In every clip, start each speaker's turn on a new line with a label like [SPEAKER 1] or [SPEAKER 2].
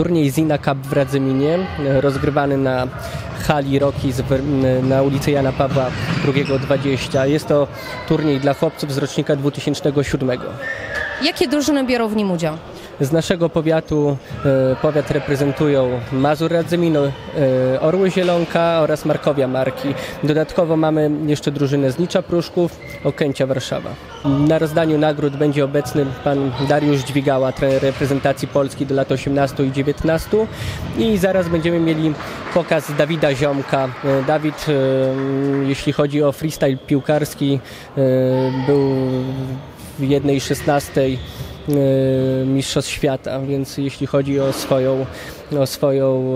[SPEAKER 1] turniej Zina Cup w Radzyminie, e, rozgrywany na hali Roki na ulicy Jana Pawła II 20. Jest to turniej dla chłopców z rocznika 2007.
[SPEAKER 2] Jakie drużyny biorą w nim udział?
[SPEAKER 1] Z naszego powiatu e, powiat reprezentują Mazur Radzymino, e, Orły Zielonka oraz Markowia Marki. Dodatkowo mamy jeszcze drużynę z Nicza Pruszków, Okęcia Warszawa. Na rozdaniu nagród będzie obecny pan Dariusz Dźwigała, trener reprezentacji Polski do lat 18 i 19 i zaraz będziemy mieli pokaz Dawida Ziomka. E, Dawid, e, jeśli chodzi o freestyle piłkarski, e, był w jednej szesnastej e, Mistrzostw Świata, więc jeśli chodzi o swoją, o swoją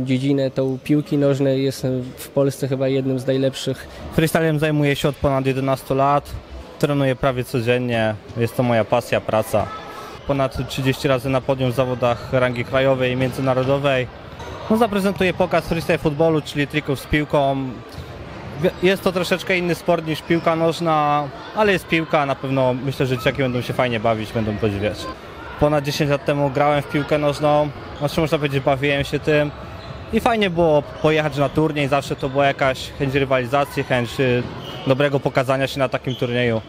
[SPEAKER 1] dziedzinę, u piłki nożnej jest w Polsce chyba jednym z najlepszych.
[SPEAKER 3] Freestylem zajmuję się od ponad 11 lat. Trenuję prawie codziennie. Jest to moja pasja, praca. Ponad 30 razy na podium w zawodach rangi krajowej i międzynarodowej. No, zaprezentuję pokaz freestyle futbolu, czyli trików z piłką. Jest to troszeczkę inny sport niż piłka nożna, ale jest piłka, na pewno myślę, że dzieciaki będą się fajnie bawić, będą podziwiać. Ponad 10 lat temu grałem w piłkę nożną, znaczy można powiedzieć bawiłem się tym. I fajnie było pojechać na turniej, zawsze to była jakaś chęć rywalizacji, chęć y, dobrego pokazania się na takim turnieju.